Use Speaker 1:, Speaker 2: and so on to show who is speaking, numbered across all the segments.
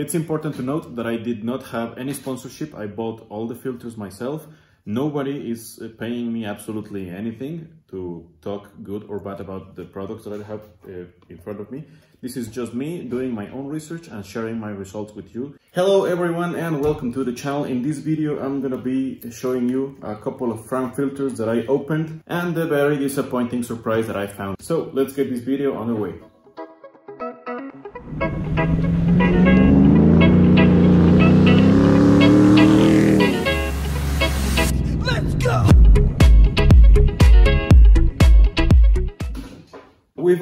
Speaker 1: It's important to note that I did not have any sponsorship. I bought all the filters myself. Nobody is uh, paying me absolutely anything to talk good or bad about the products that I have uh, in front of me. This is just me doing my own research and sharing my results with you. Hello everyone and welcome to the channel. In this video I'm gonna be showing you a couple of Fram filters that I opened and the very disappointing surprise that I found. So let's get this video on the way.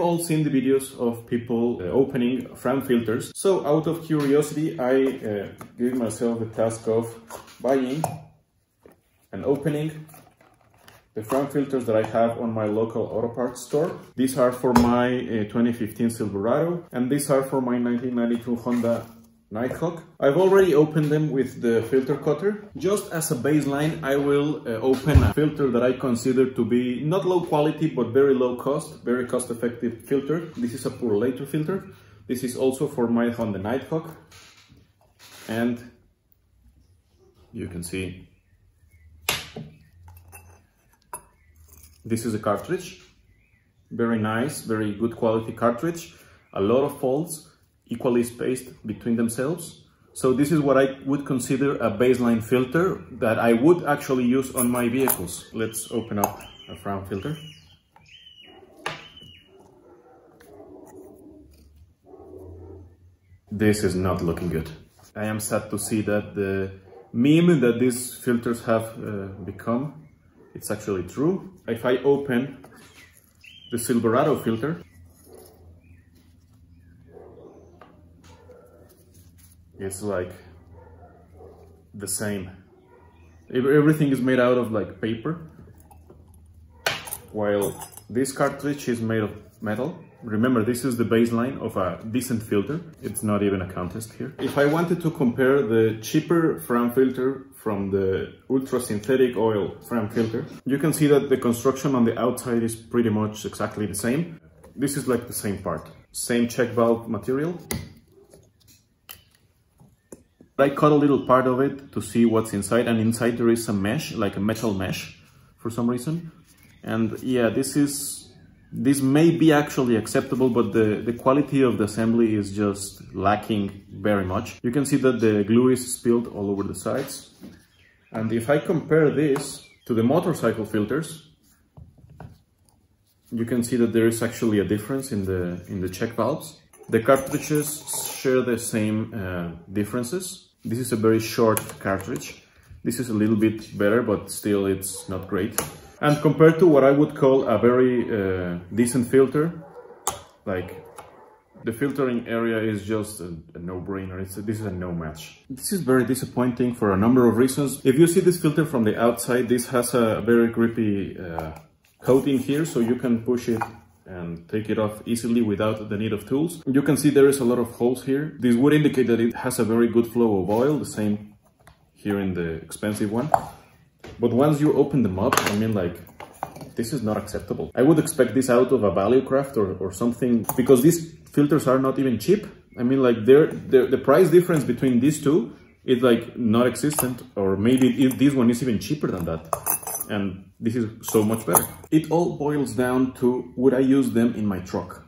Speaker 1: All seen the videos of people uh, opening Fram filters. So out of curiosity, I uh, gave myself the task of buying and opening the Fram filters that I have on my local auto parts store. These are for my uh, 2015 Silverado and these are for my 1992 Honda Nighthawk. I've already opened them with the filter cutter. Just as a baseline, I will uh, open a filter that I consider to be not low quality, but very low cost, very cost effective filter. This is a Purolator filter. This is also for my Honda Nighthawk. And you can see this is a cartridge. Very nice, very good quality cartridge. A lot of folds equally spaced between themselves. So this is what I would consider a baseline filter that I would actually use on my vehicles. Let's open up a Fram filter. This is not looking good. I am sad to see that the meme that these filters have uh, become, it's actually true. If I open the Silverado filter, it's like the same. Everything is made out of like paper, while this cartridge is made of metal. Remember, this is the baseline of a decent filter. It's not even a contest here. If I wanted to compare the cheaper Fram filter from the ultra synthetic oil Fram filter, you can see that the construction on the outside is pretty much exactly the same. This is like the same part. Same check valve material, I cut a little part of it to see what's inside and inside there is a mesh, like a metal mesh for some reason. And yeah, this is, this may be actually acceptable, but the, the quality of the assembly is just lacking very much. You can see that the glue is spilled all over the sides. And if I compare this to the motorcycle filters, you can see that there is actually a difference in the, in the check valves. The cartridges share the same uh, differences, this is a very short cartridge. This is a little bit better, but still it's not great. And compared to what I would call a very uh, decent filter, like the filtering area is just a, a no-brainer. This is a no match. This is very disappointing for a number of reasons. If you see this filter from the outside, this has a very grippy uh, coating here, so you can push it and take it off easily without the need of tools. You can see there is a lot of holes here. This would indicate that it has a very good flow of oil, the same here in the expensive one. But once you open them up, I mean like, this is not acceptable. I would expect this out of a Valucraft or, or something, because these filters are not even cheap. I mean like they're, they're, the price difference between these two is like not existent or maybe this one is even cheaper than that and this is so much better. It all boils down to would I use them in my truck?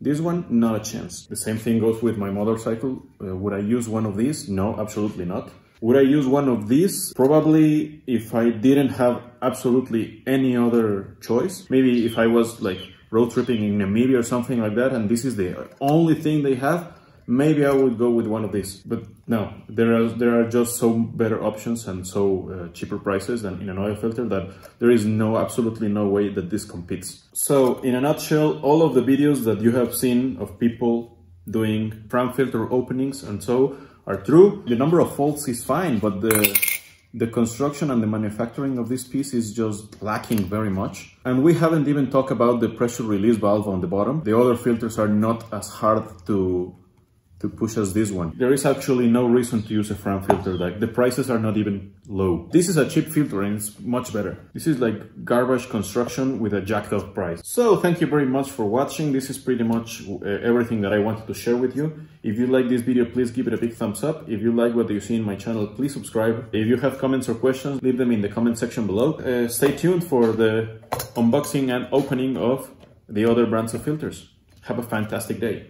Speaker 1: This one, not a chance. The same thing goes with my motorcycle. Uh, would I use one of these? No, absolutely not. Would I use one of these? Probably if I didn't have absolutely any other choice. Maybe if I was like road tripping in Namibia or something like that and this is the only thing they have, maybe I would go with one of these. But no, there are there are just so better options and so uh, cheaper prices than in an oil filter that there is no absolutely no way that this competes. So in a nutshell, all of the videos that you have seen of people doing Fram filter openings and so are true. The number of faults is fine, but the the construction and the manufacturing of this piece is just lacking very much. And we haven't even talked about the pressure release valve on the bottom. The other filters are not as hard to to push us this one. There is actually no reason to use a Fram filter, like the prices are not even low. This is a cheap filter and it's much better. This is like garbage construction with a jacked up price. So thank you very much for watching. This is pretty much uh, everything that I wanted to share with you. If you like this video, please give it a big thumbs up. If you like what you see in my channel, please subscribe. If you have comments or questions, leave them in the comment section below. Uh, stay tuned for the unboxing and opening of the other brands of filters. Have a fantastic day.